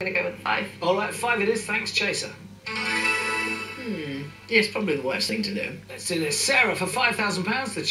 going to go with five. All right, five it is. Thanks, Chaser. Hmm. Yes, probably the worst thing to do. Let's do this. Sarah, for £5,000, the